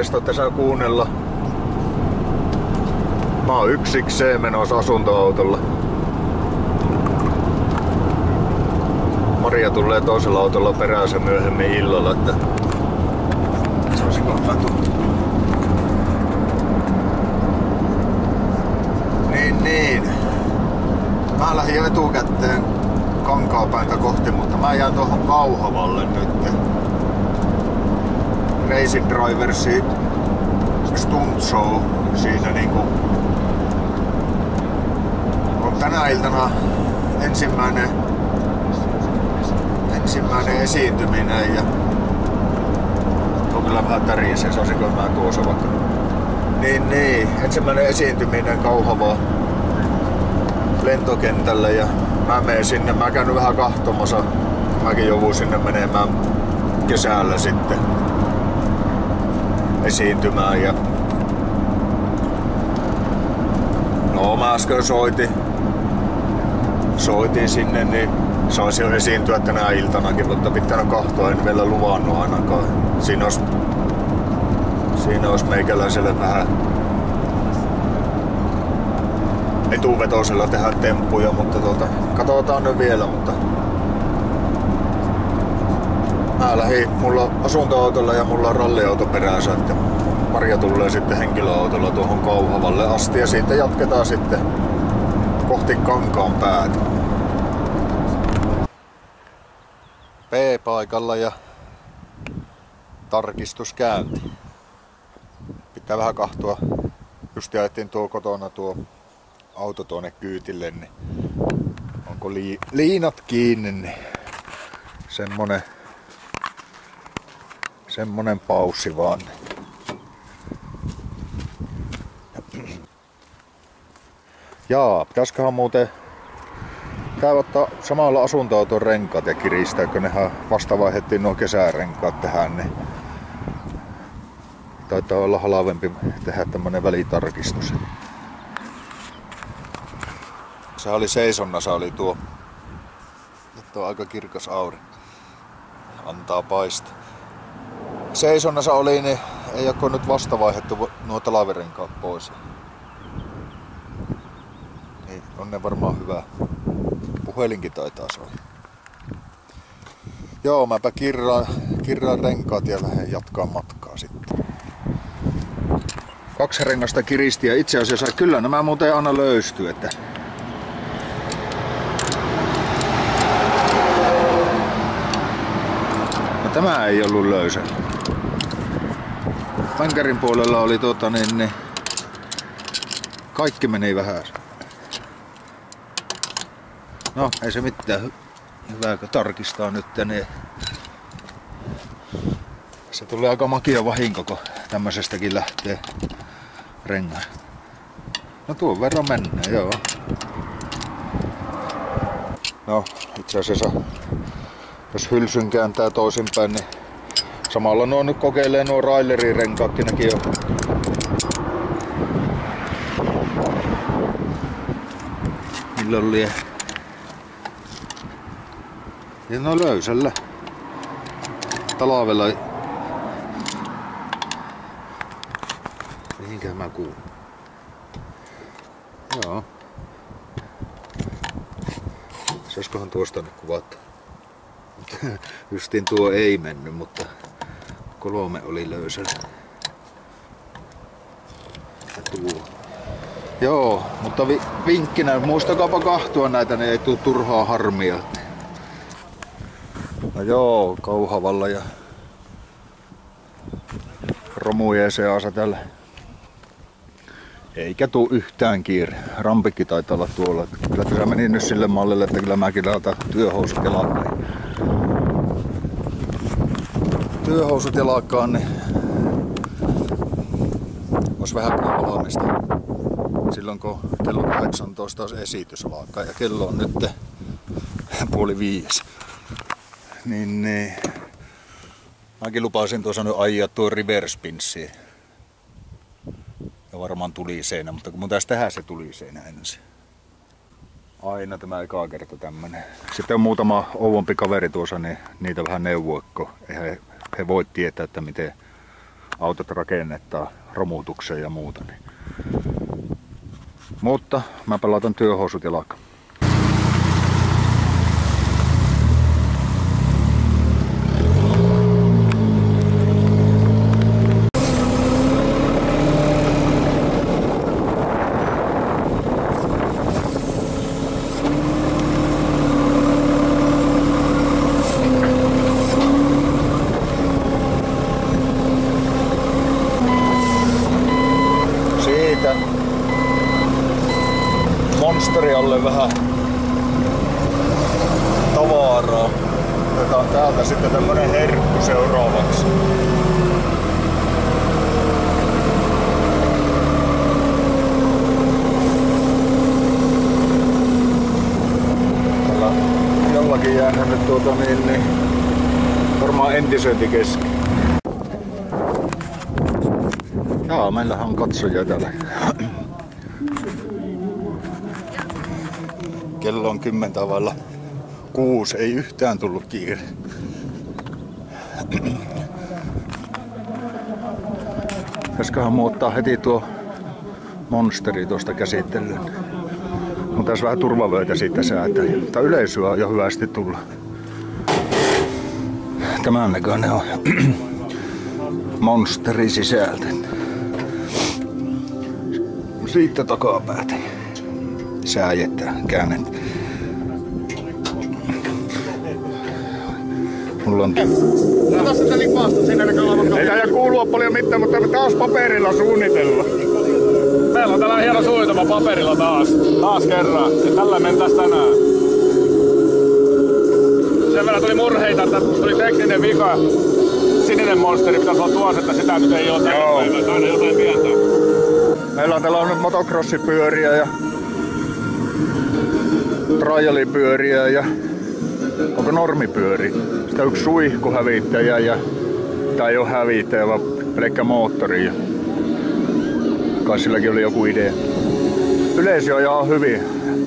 omiin nuoteista tässä kuunnella. Mä oon yksikseen menossa asuntoautolla. Maria tulee toisella autolla perässä myöhemmin illalla, että se olisi kohta Niin, niin. Mä lähdin jo etukäteen kankaapäintä kohti, mutta mä jään tuohon Kauhavalle nyt. Racing Driversi Stunt Show siinä niinku on tänä iltana ensimmäinen ensimmäinen esiintyminen ja on kyllä vähän tärisee, saisinko mä tuossa vaikka. Niin, niin, ensimmäinen esiintyminen Kauhavaa lentokentällä ja mä menen sinne. Mä käyn vähän kahtomassa. Mäkin joudun sinne menemään kesällä sitten esiintymään ja No mä äsken soitin, soitin sinne, niin saisi jo esiintyä tänä iltanakin, mutta pitänyt kahtoa, en vielä luvannut ainakaan. Siinä olisi, siinä olisi meikäläiselle vähän etuvetoisella tehdä temppuja, mutta tuota, katsotaan nyt vielä, mutta mä lähdin, mulla asuntoautolla ja mulla on ralliauto perässä, että Maria tulee sitten henkilöautolla tuohon Kauhavalle asti ja siitä jatketaan sitten kohti Kankaan päätä. P-paikalla ja tarkistuskäynti. Pitää vähän kahtua. Just jaettiin tuo kotona tuo auto tuonne kyytille, niin onko li- liinat kiinni, niin semmonen, semmonen paussi vaan. Jaa, pitäisiköhän muuten Tää ottaa samalla asuntoauton renkaat ja kiristää, kun nehän vasta vaihdettiin nuo kesärenkaat tähän, niin taitaa olla halavempi tehdä tämmönen välitarkistus. Se oli seisonnassa oli tuo. Nyt on aika kirkas aurinko. Antaa paista. Seisonnassa oli, niin ei ole nyt vasta vaihdettu nuo talvirenkaat pois. Niin on ne varmaan hyvä. Puhelinkin taitaa olla. Joo, mäpä kirraan, kirraan renkaat ja lähden jatkaa matkaa sitten. Kaksi rengasta kiristi ja itse asiassa kyllä nämä muuten aina löystyy, että No, tämä ei ollut löysä. Vänkärin puolella oli tota niin, niin kaikki meni vähän No, ei se mitään. Hyvä, kun tarkistaa nyt, niin se tulee aika makia vahinko, kun tämmöisestäkin lähtee rengas. No tuon verran mennään, joo. No, itse asiassa jos hylsyn kääntää toisinpäin, niin samalla nuo nyt kokeilee nuo Railerin renkaatkin nekin jo milloin lie niin no löysällä. Talavella. Mihinkä mä kuulun? Joo. Saiskohan tuosta nyt kuvata? Justiin tuo ei mennyt, mutta kolme oli löysällä. Tuo. Joo, mutta vi- vinkkinä, muistakaapa kahtua näitä, niin ei tuu turhaa harmia. No joo, Kauhavalla ja romujen seassa tällä. Eikä tuu yhtään kiire. Rampikki taitaa olla tuolla. Kyllä tässä meni nyt sille mallille, että kyllä mäkin laitan työhousut jalkaan. Työhousut jalkaan, niin olisi vähän valmista. Silloin kun kello 18 esitys alkaa ja kello on nyt puoli viisi niin, niin mäkin lupasin tuossa nyt ajaa tuo reverse. Ja varmaan tuli seinä, mutta kun mun taisi tehdä se tuli seinä ensin. Aina tämä eka kerta tämmönen. Sitten on muutama ouompi kaveri tuossa, niin niitä vähän neuvoikko. Eihän he, voi tietää, että miten autot rakennetaan romutukseen ja muuta. Niin. Mutta mä pelatan työhousut jalkaan. Monsteriolle vähän tavaraa. Otetaan täältä sitten tämmönen herkku seuraavaksi. Tällä jollakin jäänyt nyt tuota niin, niin varmaan entisöinti kesken. Joo, meillähän on katsojia täällä. Kello on kymmentä vailla kuusi, ei yhtään tullut kiire. Pitäisiköhän muuttaa heti tuo monsteri tuosta käsittelyyn. Mutta tässä vähän turvavöitä siitä säätää. Mutta yleisöä on jo hyvästi tulla. Tämän näköinen on monsteri sisältä. Siitä takapäätä sääjettä käännet. Mulla on... Tässä täli paasta sinne Ei taida kuulua paljon mitään, mutta taas paperilla suunnitella. Meillä on tällainen hieno suunnitelma paperilla taas. Taas kerran. Ja tällä mentäis tänään. Sen verran tuli murheita, että tuli tekninen vika. Sininen monsteri pitäisi olla tuossa, että sitä nyt ei ole tällä Joo. päivänä. Aina jotain pientä. Meillä on täällä nyt motocrossipyöriä ja trialipyöriä ja onko normipyöri? Sitä yksi suihkuhävittäjä ja tai ei ole hävittäjä, vaan pelkkä moottori. Kai silläkin oli joku idea. Yleisö on ihan hyvin.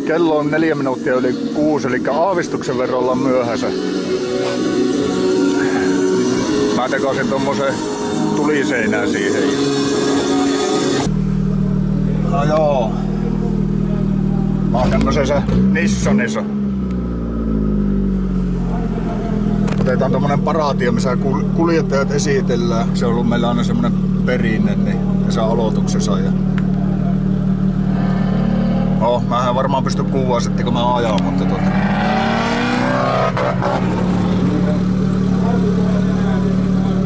Kello on neljä minuuttia yli kuusi, eli aavistuksen verran ollaan myöhässä. Mä tekosin tommosen tuliseinää siihen. No joo. Mä oon tämmöisessä Nissanissa. Otetaan tommonen paraatio, missä kul- kuljettajat esitellään. Se on ollut meillä aina semmonen perinne, niin ne saa aloituksensa. Ja... No, mähän varmaan pysty kuvaa sitten kun mä ajan, mutta tota...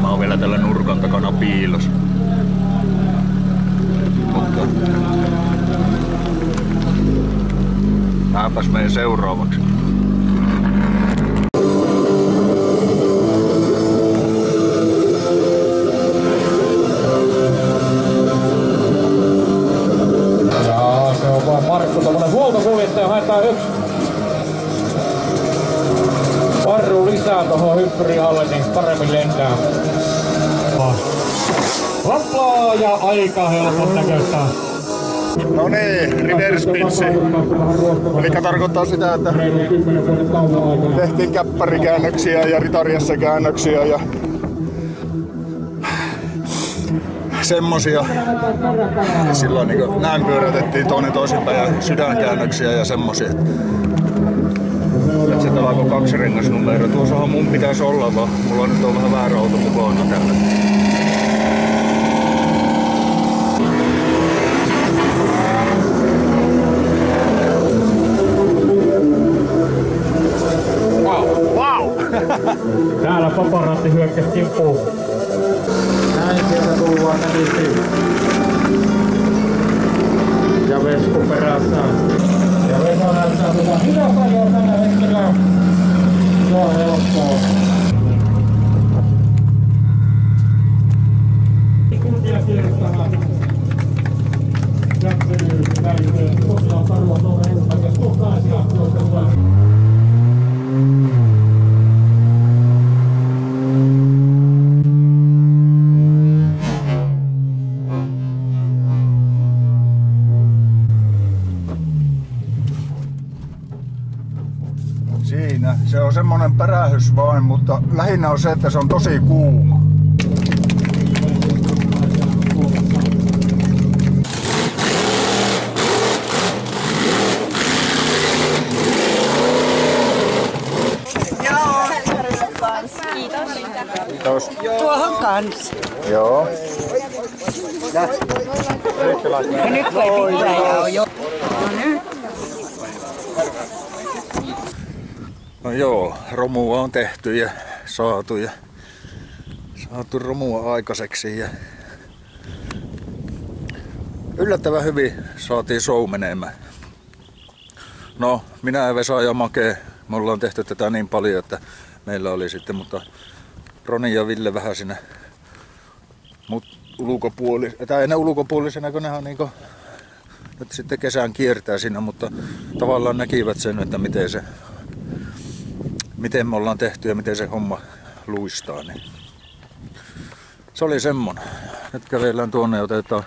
Mä oon vielä tällä nurkan takana piilos. Mutta Mäpäs menen seuraavaksi. Markku, tommonen huoltokuljettaja, haetaan yksi varru lisää tohon hyppyrin alle, niin paremmin lentää. Hoppaa ja aika helpon näköistä. No niin, reverse pitsi. Eli tarkoittaa sitä, että Reilu 10 vuoden tauon aikana. tehtiin käppärikäännöksiä ja ritariassa käännöksiä ja semmosia. Silloin niin näin pyörätettiin toinen toisinpäin ja sydänkäännöksiä ja semmosia. Se alkoi kaksi rengasnumero. Tuossahan mun pitäisi olla, vaan mulla nyt on vähän väärä auto mukana täällä. Wow! Täällä paparatti hyökkäs kimppuun. Näin sieltä tullaan nätisti. Ja Vesku perässä. Ja Vesa näyttää tuota hidasta jo tällä hetkellä. Se on helppoa. Kuntia kiertämään. Jakselyy täyteen. Tarvon tilanne, mutta lähinnä on se, että se on tosi kuuma. Kiitos. Tuohon kanssa. Joo. Ja nyt voi pitää jo. No joo, romua on tehty ja saatu ja saatu romua aikaiseksi ja yllättävän hyvin saatiin show menemään. No, minä ja Vesa ja Make, me ollaan tehty tätä niin paljon, että meillä oli sitten, mutta Roni ja Ville vähän siinä mut ulkopuoli, tai ne ulkopuolisena, kun nehän niinku nyt sitten kesän kiertää siinä, mutta tavallaan näkivät sen, että miten se miten me ollaan tehty ja miten se homma luistaa. Niin. Se oli semmonen. Nyt kävellään tuonne ja otetaan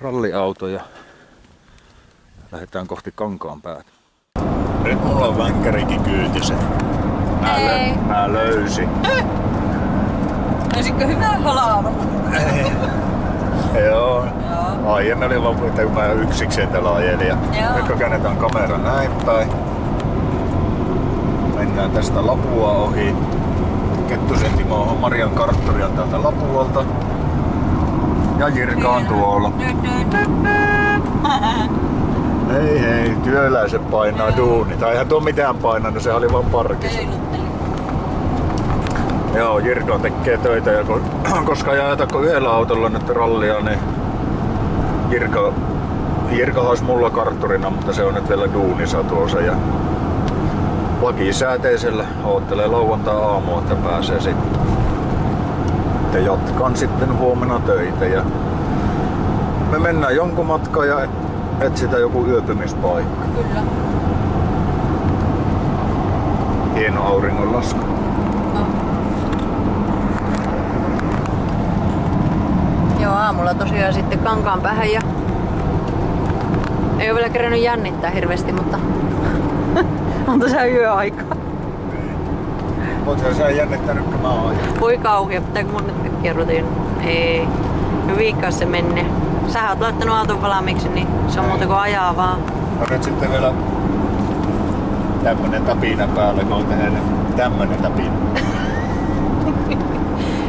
ralliauto ja lähdetään kohti kankaan päätä. Nyt mulla on vänkkärikin kyytisen. Mä, lö- mä löysin. Olisikö hyvä halaava? Joo. Aiemmin oli vaan, että kun mä yksikseen täällä ajelin. Ja nyt kun käännetään kamera näin päin. Mennään tästä Lapua ohi. Kettusen Timo on Marian Karttoria täältä Lapuolta. Ja Jirka on tuolla. Hei hei, työläiset painaa duuni. Tai eihän tuo mitään painanut, se oli vaan parkissa. Joo, Jirka tekee töitä ja kun, koska ei ajata yhdellä autolla nyt rallia, niin Jirka, Jirka olisi mulla kartturina, mutta se on nyt vielä duunissa tuossa ja lakisääteisellä oottelee lauantai aamu, että pääsee sitten. Ja jatkan sitten huomenna töitä ja me mennään jonkun matkaa ja etsitään joku yöpymispaikka. Kyllä. Hieno auringonlasku. Joo, aamulla tosiaan sitten kankaan päähän ja ei ole vielä kerännyt jännittää hirveästi, mutta on tässä yöaika. Ootko sä jännittänyt, kun mä oon? Voi kauhea, pitääkö mun nyt äkkiä rutin? Ei. Viikkaa se menne. Sä oot laittanut auton valmiiksi, niin se on muuta kuin ajaa vaan. No nyt sitten vielä tämmönen tapina päällä, kun on tehnyt tämmönen tapina.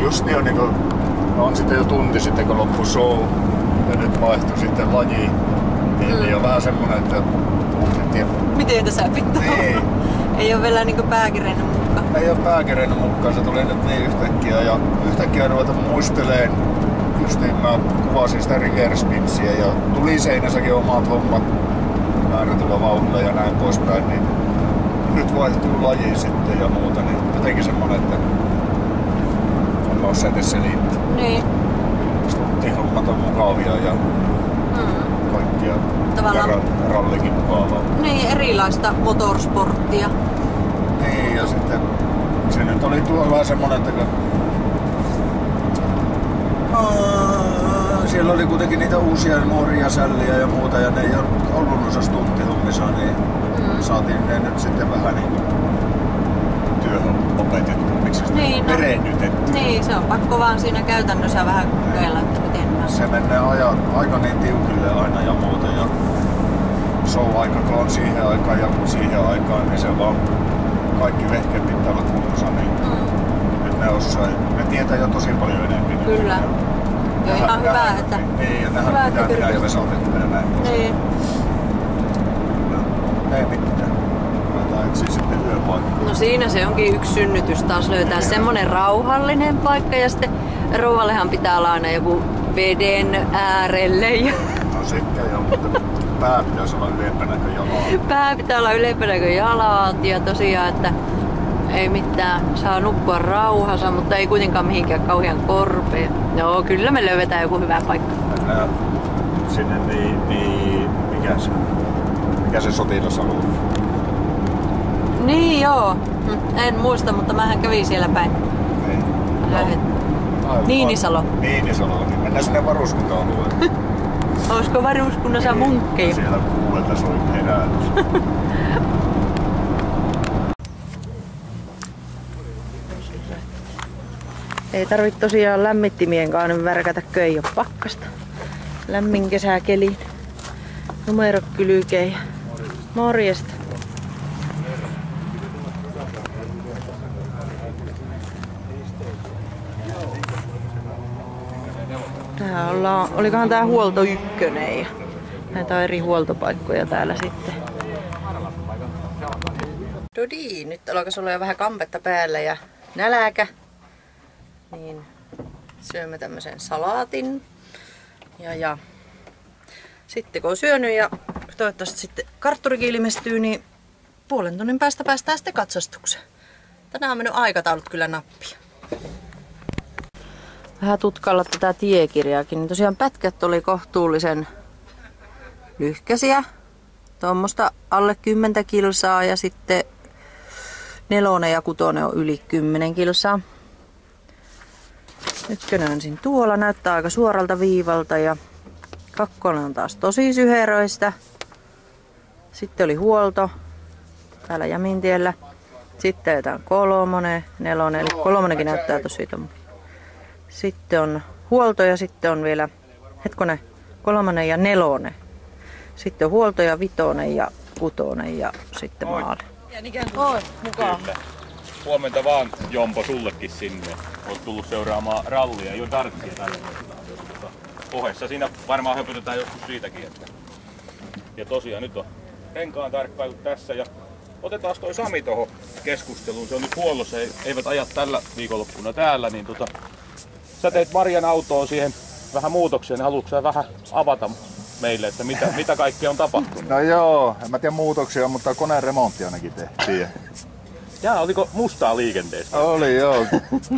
Just niin on niinku, on sitten jo tunti sitten kun loppui show ja nyt vaihtui sitten laji. Niin, Mm. niin on vähän semmonen, että tiedä, Miten tässä pitää? Ei. Ei ole vielä niinku pääkireinen mukaan. ei ole pääkerennyt mukaan, se tuli nyt niin yhtäkkiä ja yhtäkkiä ruveta muisteleen just niin mä kuvasin sitä reverse ja tuli seinässäkin omat hommat määrätyllä vauhdilla ja näin poispäin, niin nyt vaihtuu laji sitten ja muuta, niin jotenkin semmonen, että en mä osaa edes selittää. Niin. Stuntihommat on mukavia ja Mm. Kaikkia Tavallaan- ja ra- rallikin mukavaa. Niin, erilaista motorsporttia. Niin, ja sitten se nyt oli tuolla vähän semmonen, että kun... Aa, Siellä oli kuitenkin niitä uusia nuoria sälliä ja muuta, ja ne ei ollut noissa stuntihommissa, niin Mm. saatiin ne nyt sitten vähän niin kuin työhön opetettu, miksi sitä Niin, no. Niin, se on pakko vaan siinä käytännössä vähän kokeilla, että Se menee aja, aika niin tiukille aina ja muuta, ja show-aika kun on siihen aikaan ja siihen aikaan, niin se vaan kaikki vehkeet pitää olla kunnossa, niin Mm. nyt ne osaa, ne tietää jo tosi paljon enemmän. Kyllä. Joo, ihan hyvä, että... Niin, ja nehän hyvä, että pitää pitää pyritään. jo vesatettua ja näin. Niin. Ei mitään. No siinä se onkin yksi synnytys taas löytää semmonen rauhallinen paikka ja sitten rouvallehan pitää olla aina joku veden äärelle ja No sitten jo, mutta pää pitäisi olla ylempänä kuin jalaa. pää pitää olla ylempänä kuin jalat ja tosiaan, että ei mitään, saa nukkua rauhassa, mutta ei kuitenkaan mihinkään kauhean korpeen. No kyllä me löydetään joku hyvä paikka. Mennään sinne niin, niin mikä se, mikä se sotilasalue on? Niin joo, Hm, en muista, mutta mähän kävin siellä päin. Ei. Lähet. Aivan. Niinisalo. Niinisalo, niin mennään sinne varuskunta-alueelle. Olisiko varuskunnassa munkkeja? Siellä kuuelta soi herätys. Ei tarvitse tosiaan lämmittimienkaan nyt värkätä, kun ei ole pakkasta. Lämmin kesäkeli. Numero kylkeen. Morjesta. Tää ollaan, olikohan tää huolto ykkönen ja näitä on eri huoltopaikkoja täällä sitten. No niin, nyt alkaisi olla jo vähän kampetta päällä ja näläkä. Niin syömme tämmöisen salaatin. Ja, ja sitten kun on syönyt ja toivottavasti sitten kartturikin ilmestyy, niin puolen tunnin päästä päästään sitten katsastukseen. Tänään on mennyt aikataulut kyllä nappia. Vähän tutkalla tätä tiekirjaakin. Niin tosiaan pätkät oli kohtuullisen lyhkäisiä. Tuommoista alle 10 kilsaa ja sitten nelonen ja kutonen on yli 10 kilsaa. Ykkönen on siinä tuolla, näyttää aika suoralta viivalta ja kakkonen on taas tosi syheröistä. Sitten oli huolto täällä Jämintiellä. Sitten jotain kolmonen, nelonen, eli kolmonenkin näyttää tosi tommonen. Sitten on huolto ja sitten on vielä, hetkonen, kolmonen ja nelonen. Sitten on huolto ja vitonen ja kutonen ja sitten maali. Oi, mukaan. Huomenta vaan Jompo sullekin sinne. Oot tullut seuraamaan rallia jo dartsia tällä hetkellä. Tota, Ohessa siinä varmaan höpötetään joskus siitäkin. Että. Ja tosiaan nyt on renkaan tarkkailu tässä ja otetaan toi Sami tuohon keskusteluun. Se on nyt huollossa, ei- eivät ajat tällä viikonloppuna täällä, niin tota, sä teit Marian autoon siihen vähän muutoksia, niin haluatko sä vähän avata meille, että mitä, mitä kaikkea on tapahtunut? No joo, en mä tiedä muutoksia, mutta koneen remontti ainakin tehtiin. Jaa, oliko mustaa liikenteessä? Oli joo,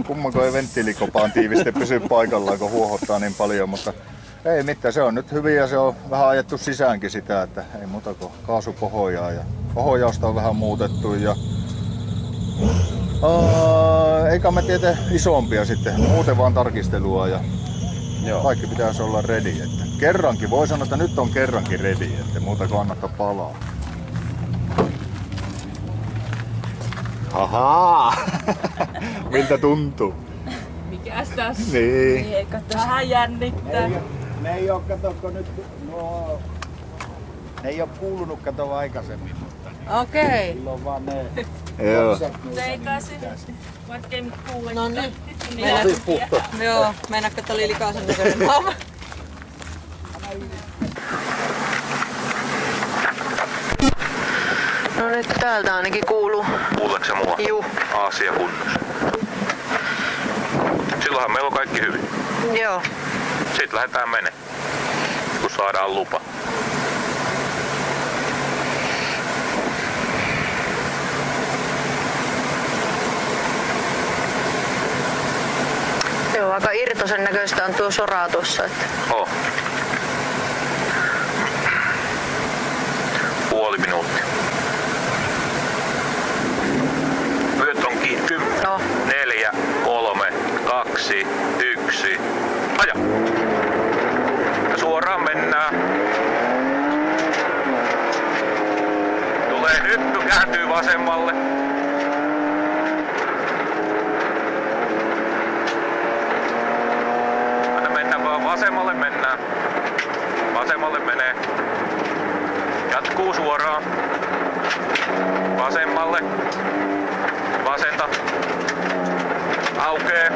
kummanko ei venttiilikopaan tiiviste pysy paikallaan, kun huohottaa niin paljon, mutta ei mitään, se on nyt hyvin ja se on vähän ajettu sisäänkin sitä, että ei muuta kuin kaasupohjaa ja pohjausta on vähän muutettu ja Aa, eikä me tiedä isompia sitten, muuten vaan tarkistelua ja Joo. kaikki pitäisi olla ready. Että kerrankin, voi sanoa, että nyt on kerrankin ready, että muuta kuin palaa. Ahaa! Miltä tuntuu? Mikäs tässä? Niin. Vähän jännittää. Ne ei oo, katokko nyt, no, ne ei oo kuulunut kato aikaisemmin, mutta Okei. silloin vaan ne Joo. Veikaisin, vaikka ei nyt kuule. No niin. Niin. Joo, meinaatko, että oli likaisen näköinen naama? No nyt täältä ainakin kuuluu. Kuuleeko se mua? Juu. Aasia kunnossa. Silloinhan meillä on kaikki hyvin. Joo. Sitten lähdetään menee, kun saadaan lupa. Joo, aika irtoisen näköistä on tuo sora tuossa. Että... Oh. Puoli minuuttia. Nyt on kiinni. No. neljä, kolme, kaksi, yksi. Aja. Ja suoraan mennään. Tulee hyppy, kääntyy vasemmalle. Anna mennä vaan vasemmalle mennään. Vasemmalle menee. Jatkuu suoraan. Vasemmalle. Vasenta. Aukee.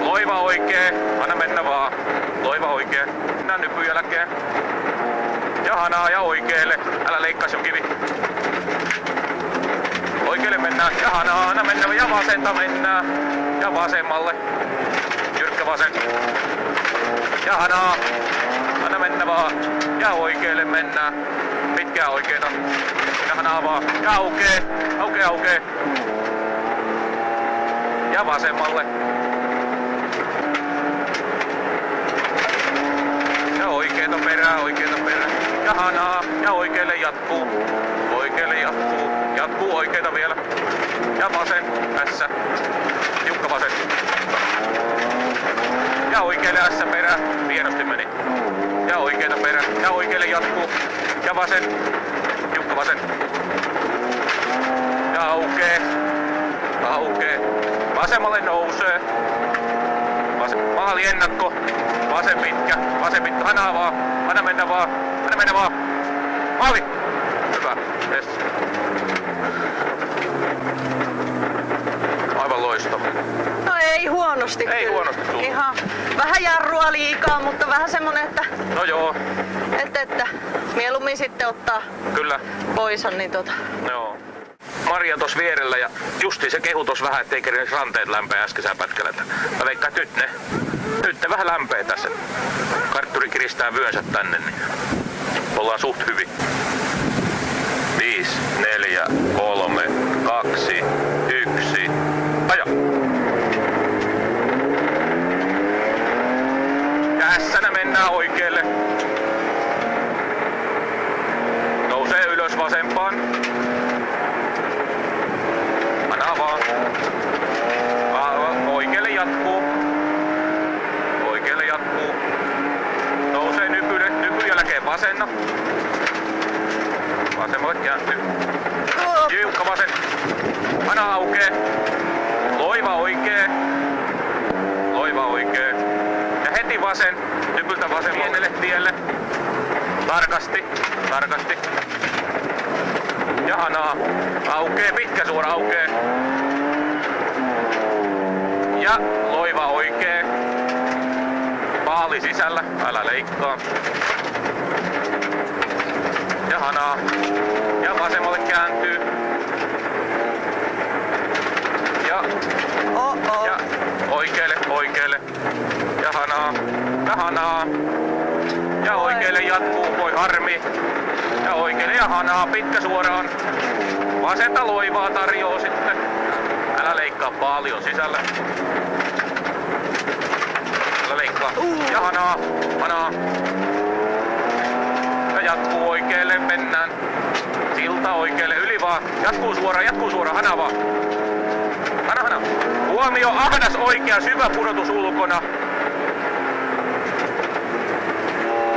Loiva oikee. Anna mennä vaan. Loiva oikee. Mennään nypyn jälkeen. Ja hanaa ja oikeelle. Älä leikkaa se on kivi. Oikeelle hanaa. Anna mennä. Ja vasenta mennään. Ja vasemmalle. Jyrkkä vasen. Ja hanaa. Anna mennä vaan. Ja oikeelle mennään. Pitkää oikeeta. Ja hanaa vaan. Ja aukee. Aukee, aukee. Ja vasemmalle. Ja oikeeta perää, oikeeta perää. Ja hanaa. Ja oikealle jatkuu. Oikealle jatkuu. Jatkuu oikeeta vielä. Ja vasen. Tässä. Tiukka vasen. Ja oikealle S perä. Hienosti meni. Ja oikeeta perä. Ja oikealle jatkuu. Ja vasen. Tiukka vasen. Ja aukee. Aukee. Vasemmalle nousee. Vasen, maali ennakko. Vasen pitkä. Vasen pitkä. Anna vaan. Anna mennä vaan. Anna mennä vaan. Maali. Hyvä. Yes. Aivan loistava. No Ei huonosti Ei kyllä. huonosti tullut. Ihan vähän jarrua liikaa, mutta vähän semmonen, että, No joo, että, että mieluummin sitten ottaa kyllä. pois, niin tota. Joo. Maria tos vierellä ja justi se kehu tos vähän, ettei kerinyt ranteet lämpää äskeisellä pätkällä. että Mä veikkaan, että nyt ne, nyt ne vähän lämpee tässä. Kartturi kiristää vyönsä tänne, niin ollaan suht hyvin. 5, 4, 3, 2, 1, aja! Tässä mennään oikealle. Nousee ylös vasempaan. Anna vaan. Aivan, Oikealle jatkuu. Oikealle jatkuu. Nousee nypylle. Nypyn jälkeen vasenna. Vasemmalle kääntyy. Jiukka vasen. Anna aukee. Loiva oikee. Loiva oikee. Ja heti vasen. Nypyltä vasen pienelle tielle. Tarkasti. Tarkasti. Ja hanaa. Aukee, pitkä suora aukee. Ja loiva oikee. Paali sisällä, leikkaa. Ja hanaa. Ja vasemmalle kääntyy. Ja, Oh, oh. ja oikealle, oikealle. Ja hanaa. Ja hanaa. Ja oikealle jatkuu, voi harmi. Ja oikealle ja hanaa, pitkä suoraan. Vasenta loivaa tarjoaa sitten. Älä leikkaa paljon sisällä. Leikkaa. Ja hanaa, hanaa. Ja jatkuu oikealle, mennään. Silta oikealle, yli vaan. Jatkuu suoraan, jatkuu suoraan, hana vaan. Hana, hana. Huomio, ahdas oikea, syvä pudotus ulkona.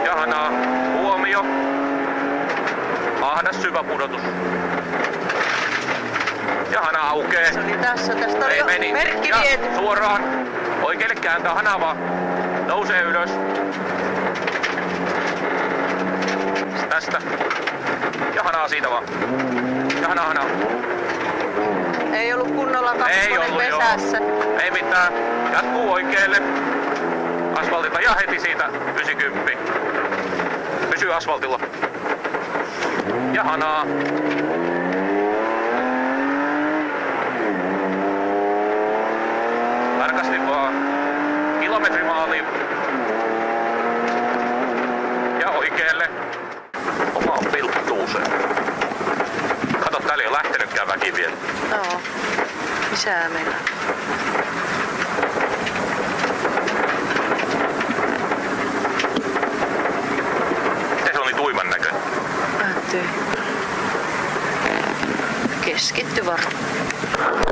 Ja hana, huomio. Ahdas syvä pudotus. Ja hana aukee. Se oli tässä. Tästä oli Ei meni. merkki ja suoraan. Oikealle kääntää hana vaan. Nousee ylös. Tästä. Ja hanaa siitä vaan. Ja hana hana. Ei ollut kunnolla kakkonen ollut joo. pesässä. Ei mitään. Jatkuu oikealle. Asfaltilta ja heti siitä 90. Pysy asfaltilla. Ja hanaa. Maaliin. Ja oikealle. Omaan pilttuuseen. Kato, täällä ei ole lähtenytkään väki vielä. Joo. Misää meillä? Miten se on niin tuiman näköinen? Päättyy. Keskitty var.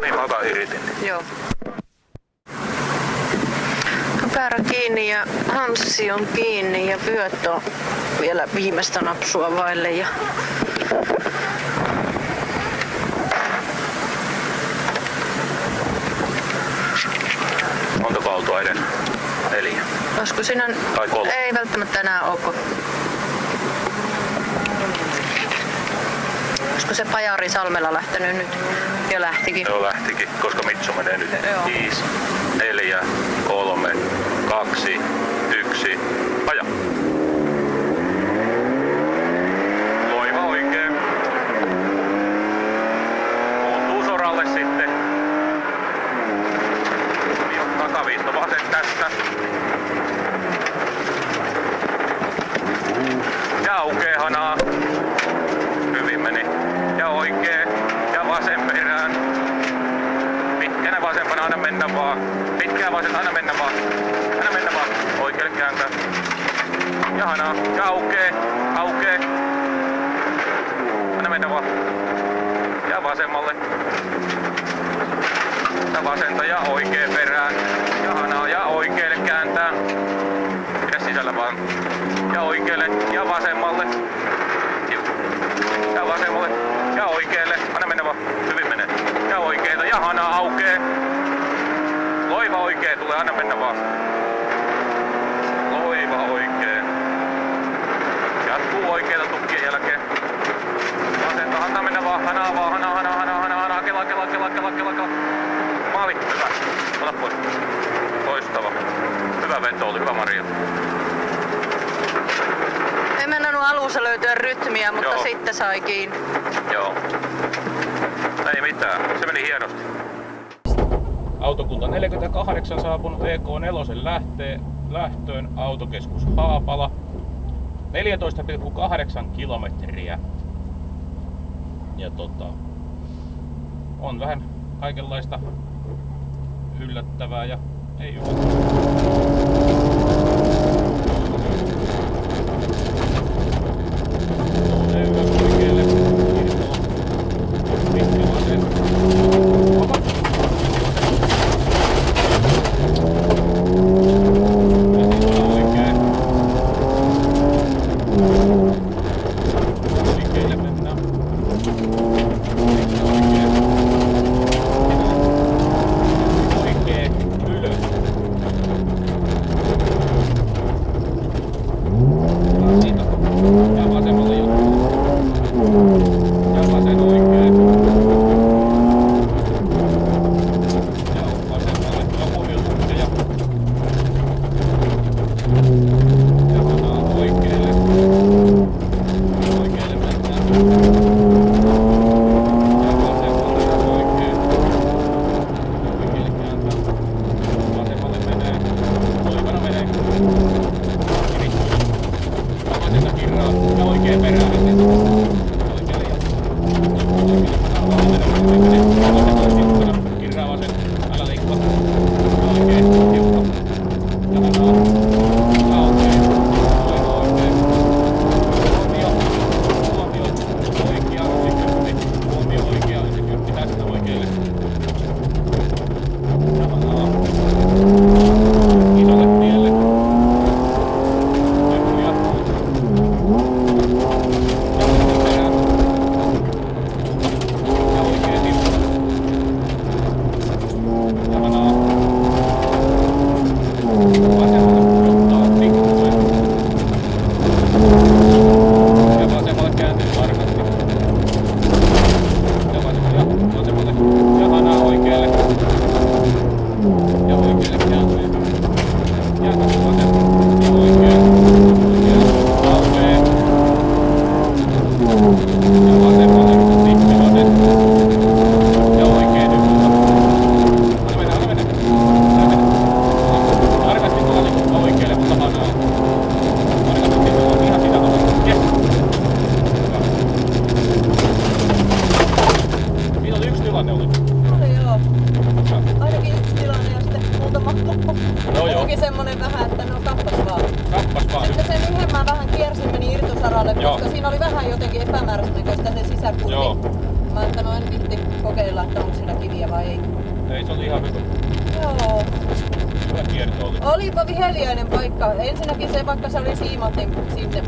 Niin mä otan yritin. Joo. Kiinni ja Hanssi on kiinni ja vyöt on vielä viimeistä napsua vaille. Ja... Montako autoa edellä? Neljä. Olisiko siinä... Tai kolme. Ei välttämättä enää ole. Olisiko se Pajari Salmella lähtenyt nyt? Jo lähtikin. Joo lähtikin, koska Mitsu menee nyt. Joo. 5, 4, 3, 2, 1, aja. Loiva oikein. Muuttuu soralle sitten. Ja takaviitto vasen tästä. Ja aukee hanaa. Hyvin meni. Ja oikee. Ja vasen perään. Pitkänä vasempana aina mennä vaan. Pitkää vasen aina mennä vaan. Aina mennä vaan. Oikealle kääntää. Ja hanaa. kela, kela, kela, kela, kela. Maali, hyvä. Ota pois. Loistava. Hyvä veto oli, hyvä Maria. Ei mennänyt alussa löytyä rytmiä, mutta Joo. sitten saikin. Joo. Ei mitään, se meni hienosti. Autokunta 48 saapunut EK4 lähtee, lähtöön autokeskus Haapala. 14,8 kilometriä. Ja tota, on vähän kaikenlaista yllättävää ja ei yllättävää.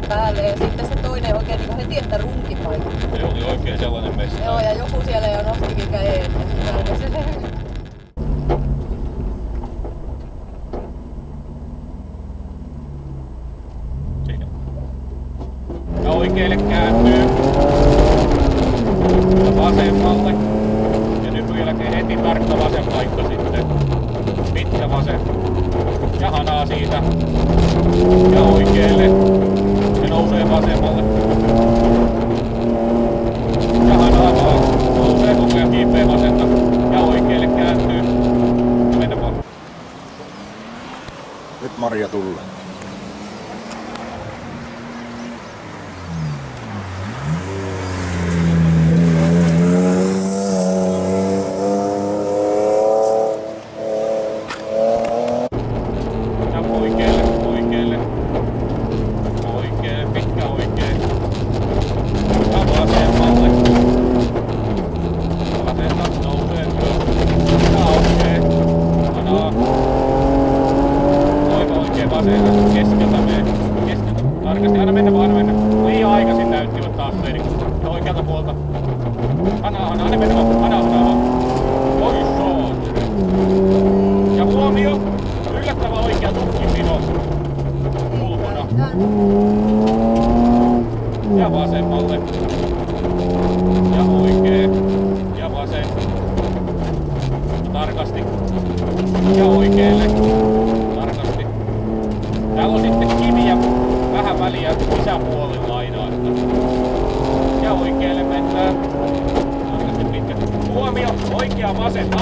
González. Marja tulla.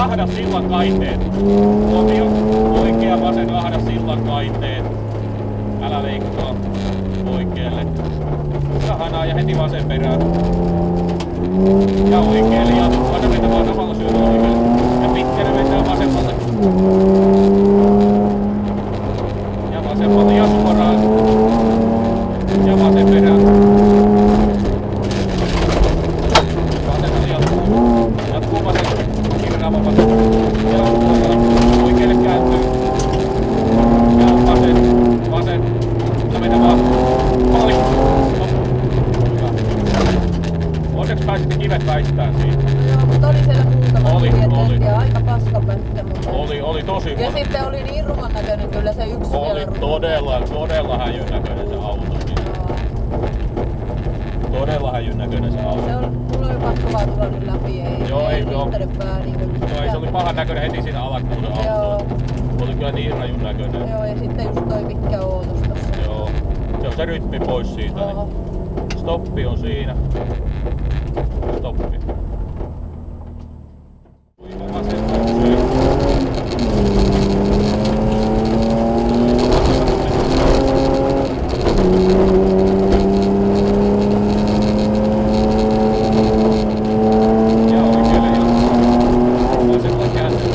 Ahda sillan kaiteet. Huomio, oikea vasen, ahda sillan kaiteet. Älä leikkaa oikealle. Sahanaa ja heti vasen perään. Ja oikealle ja anna vaan samalla syöllä oikealle. Ja pitkälle mennään vasemmalle. Ja vasemmalle ja suoraan. Ja vasen perään. Vasemmalle jatkuu. Jatkuu vasen. Kirjaava vasen. Ja suoraan. Oikealle kääntyy. Ja vasen. Vasen. Ja mennä vaan. Maali. Hyvä. Pääsitte kivet väistään siitä. Joo, mutta oli siellä muutama Oli, kuljettaja, oli. ja aika paskapönttä, mutta... Oli, oli tosi Ja sitten oli niin ruman näköinen kyllä se yksi Oli todella, todella häjyn näköinen se auto. Todella häjyn näköinen se auto. Se on, mulla oli pakko vaan tulla nyt läpi, ei, Joo, ei ei joo. pää niin kuin, Joo, ei, se oli pahan näköinen heti siinä alakuuden Joo, auto. Oli kyllä niin rajun näköinen. joo, ja sitten just toi pitkä ootus tossa. Joo. Se on se rytmi pois siitä. Oho. Niin. Stoppi on siinä. Stoppi. Kuinka vasemmalle syö. Ja oikealle jatkuu. Vasemmalle kääntyy.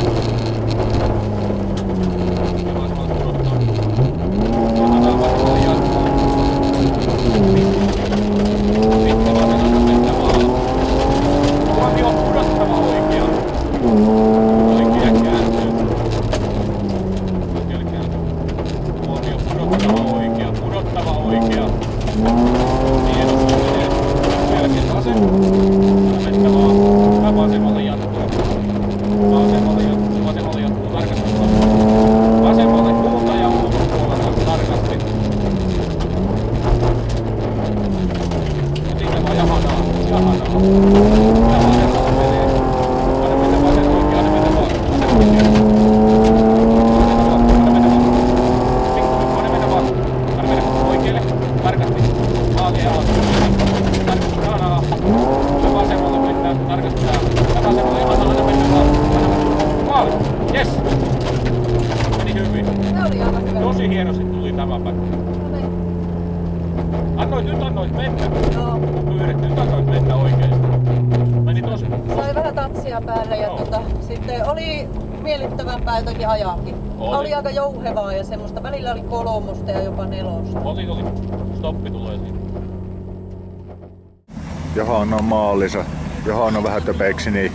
Ja vasemmalle pudottaa. Ja antaa vasemmalle jatkuu. Pitkä vasen anna mennä vaan. Huomio, pudottava oikea. Oikea kääntyy. Oikealle kääntyy. Huomio, pudottava oikea. Pudottava oikea. Hienosti menee. Jälkeen vasen. Anna mennä vaan. Ja vasemmalle jatkuu. Vasemmalle jatkuu. Vasemmalle jatkuu. Tarkasti vaan. Vasemmalle kuulta ja ulkopuolella tarkasti. Ja sinne vaan jahanaa. Jahanaa. Ja vasemmalle menee. Anna mennä vasen oikein. Anna mennä vaan. Vasen oikein. Anna mennä vaan. Pikku, pikku. Anna mennä vaan. Anna mennä oikealle. Tarkasti. Maalia alas. Tarkasti. Jahanaa. Ja vasemmalle mennään. Tarkastetaan. Ja vasemmalle. Anna, anna mennä vaan. Anna mennä. Maali. Yes. Meni hyvin. Se oli aivan hyvä. Tosi hienosti tuli tämä päivä. No niin. Annoit mennä. Joo. Pyydetty, nyt annoit mennä oikeesti. Meni tosi. Sai vähän tatsia päälle ja tota, sitten oli miellyttävämpää jotenkin ajaakin. Oli. Oli aika jouhevaa ja semmoista. Välillä oli kolmosta ja jopa nelosta. Oli, oli. Stoppi tulee siinä. Johanna on maalissa. Johanna on vähän töpeiksi, niin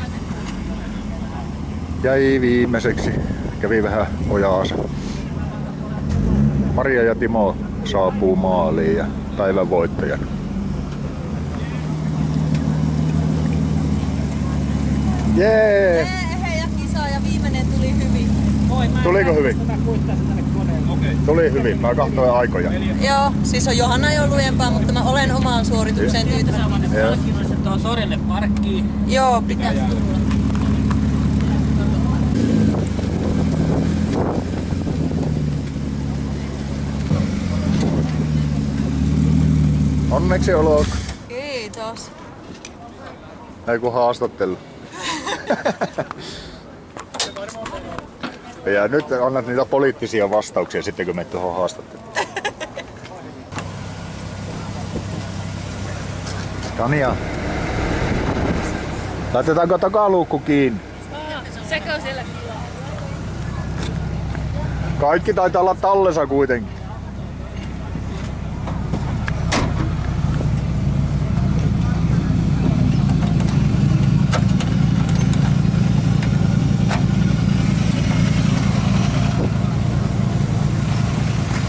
jäi viimeiseksi. Kävi vähän ojaansa. Maria ja Timo saapuu maaliin ja päivän voittajana. Jee! Ehe ja kisa ja viimeinen tuli hyvin. Tuliko hyvin? Tuli hyvin. Mä katsoin aikoja. Joo, siis on Johanna jo lujempaa, mutta mä olen omaan suoritukseen tyytyväinen. Joo. Sorille parkkiin. Joo, pitäisi tulla. Onneksi olo. Kiitos. Ei kun haastattelu. ja nyt annat niitä poliittisia vastauksia sitten kun menet tuohon haastatteluun. Tania. Laitetaanko takaluukku kiinni? Sekö siellä Kaikki taitaa olla tallessa kuitenkin.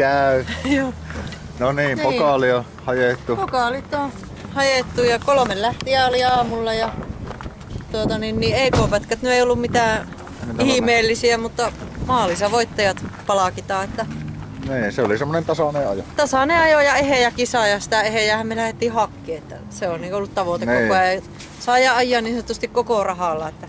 käy. Joo. No niin, Niin. pokaali on hajettu. Pokaalit on hajettu ja kolme lähtiä oli aamulla ja tuota, niin, niin EK-pätkät nyt ei ollut mitään Mitä ihmeellisiä, mutta maalissa voittajat palaakitaan, että Niin, se oli semmonen tasainen ajo. tasainen ajo ja eheä kisa ja sitä ehejähän me lähdettiin hakkeen, että se on niin ollut tavoite Niin. koko ajan. Saa ja ajaa niin sanotusti koko rahalla, että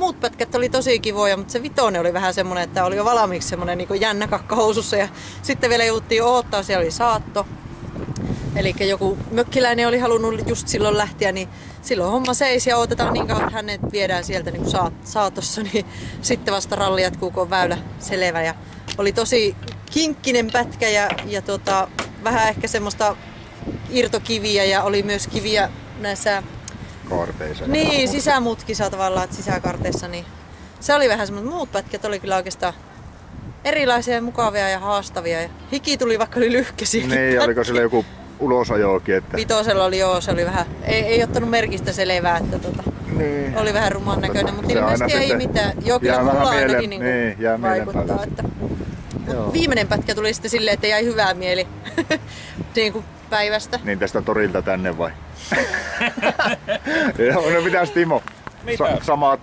muut pätkät oli tosi kivoja, mutta se vitonen oli vähän semmonen, että oli jo valmiiksi semmonen niin jännä kakka housussa ja sitten vielä jouduttiin odottaa, siellä oli saatto. Eli joku mökkiläinen oli halunnut just silloin lähteä, niin silloin homma seisi ja odotetaan niin kauan, että hänet viedään sieltä niin saat, saatossa, niin sitten vasta ralli jatkuu, kun on väylä selvä. Ja oli tosi kinkkinen pätkä ja, ja tota, vähän ehkä semmoista irtokiviä ja oli myös kiviä näissä Kaarteissa. niin, sisämutkissa tavallaan, että sisäkarteissa, niin se oli vähän semmoinen, muut pätkät oli kyllä oikeastaan erilaisia ja mukavia ja haastavia. Ja hiki tuli vaikka oli lyhkäisiä. Niin, oliko sillä joku ulosajoakin, että... Vitosella oli joo, se oli vähän, ei, ei ottanut merkistä selvää, että tota, Niin. oli vähän ruman näköinen, mutta ilmeisesti ei mitään. Joo, kyllä mulla mielen- ainakin niin niin, jää vaikuttaa. Että, Joo. Viimeinen pätkä tuli sitten silleen, että jäi hyvää mieli niin kuin päivästä. Niin tästä torilta tänne vai? Joo, no mitäs Timo? Mitä? Sa- samat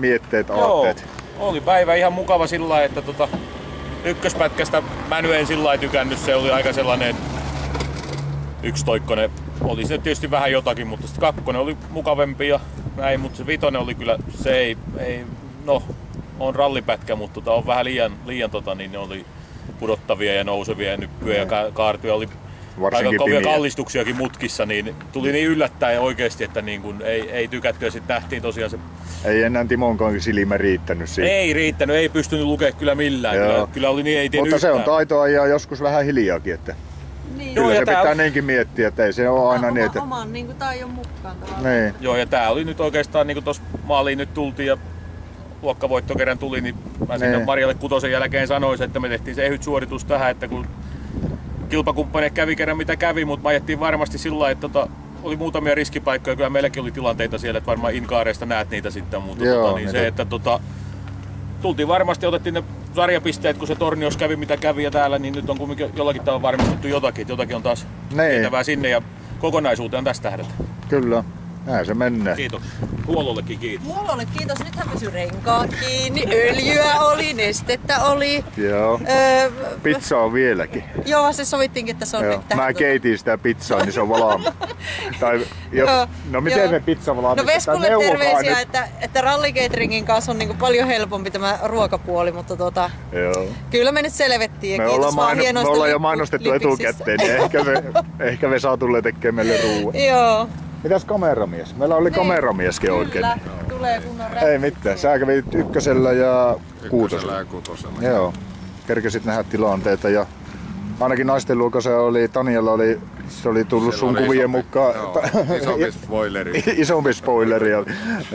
mietteet, Joo, aatteet. oli päivä ihan mukava sillä lailla, että tota, ykköspätkästä mä nyt en sillä lailla tykännyt. Se oli aika sellainen yksitoikkonen. Oli se tietysti vähän jotakin, mutta sitten kakkonen oli mukavempi ja näin, mutta se vitonen oli kyllä, se ei, ei no, on rallipätkä, mutta tota, on vähän liian, liian tota, niin ne oli pudottavia ja nousevia ja nyppyjä ja ka- kaartuja oli Varsinkin aika kovia pimiä. kallistuksiakin mutkissa, niin tuli niin yllättäen oikeasti, että niin kuin ei, ei tykätty ja sitten nähtiin tosiaan se Ei enää Timonkaan silmä riittänyt siihen. ei riittänyt, ei pystynyt lukemaan kyllä millään. Joo. Kyllä, kyllä oli niin, ei Mutta se on yhtään. taitoa ja joskus vähän hiljaakin, että Niin. kyllä ja se tää pitää on- niinkin miettiä, että ei se ole aina niin, että... Oman niin kuin taion mukaan tavallaan. Niin. Joo, ja tää oli nyt oikeastaan niin kuin tuossa maaliin nyt tultiin ja luokkavoitto kerran tuli, niin mä sinne Niin. Marjalle kutosen jälkeen sanoisin, että me tehtiin se ehyt suoritus tähän, että kun kilpakumppaneet kävi kerran mitä kävi, mutta ajettiin varmasti sillä lailla, että tota, oli muutamia riskipaikkoja, kyllä meilläkin oli tilanteita siellä, että varmaan inkaareista näet niitä sitten, mutta Joo, tota, niin se, että tota, tultiin varmasti, otettiin ne sarjapisteet, kun se Tornios kävi mitä kävi ja täällä, niin nyt on kumminkin jollakin tavalla varmistettu jotakin, että jotakin on taas Niin. sinne ja kokonaisuuteen tästä tähdätä. Kyllä, näin se menee. Kiitos. Huollollekin kiitos. Oli kiitos, nythän pysy renkaat kiinni, öljyä oli, nestettä oli. Joo. Öö, Pizza on vieläkin. joo, se sovittiinkin, että se on Joo. nyt. Mä keitin sitä pizzaa, niin se on valaa. tai, jo, Joo, no miten joo. me pizza valaa? No Veskulle terveisiä, että, että ralliketeringin kanssa on niin paljon helpompi tämä ruokapuoli, mutta tota, Joo. kyllä me nyt selvettiin. Ja Me kiitos ollaan, maino, me ollaan jo mainostettu lipiksistä. etukäteen, niin ehkä me, ehkä me saa tulla tekemään meille ruuan. Joo, Mitäs kameramies? Meillä oli kameramieskin oikein. kyllä. Tulee kunnon Ei mitään, sä kävit ykkösellä ja kuutosella. ja kutosella. Joo. Kerkesit nähdä tilanteita ja ainakin naisten luokassa oli, Tanjalla oli, se oli tullut Siellä sun oli kuvien isompi- mukaan. Joo, isompi spoileri. isompi spoileri.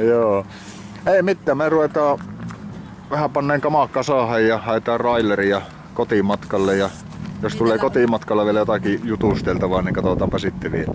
Joo. Ei mitään, me ruvetaan vähän panneen kamaa kasaan ja haetaan raileria kotimatkalle ja jos tulee kotimatkalla vielä jotakin jutusteltavaa, niin katsotaanpa sitten vielä.